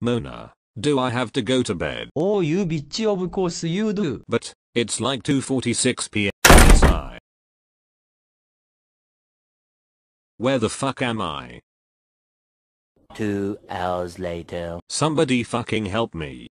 Mona, do I have to go to bed? Oh you bitch of course you do. But, it's like 2.46 p.m. Where the fuck am I? Two hours later. Somebody fucking help me.